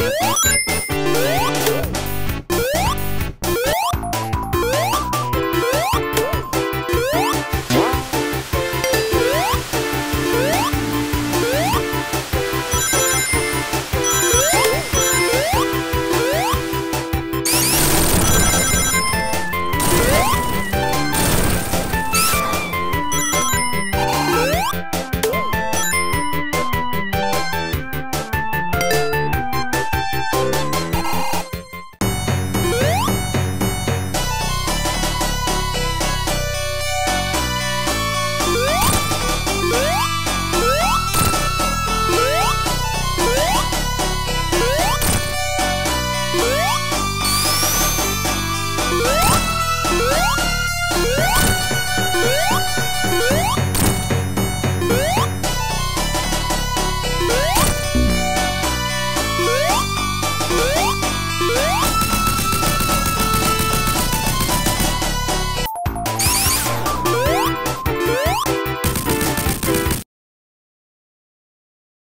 Oh,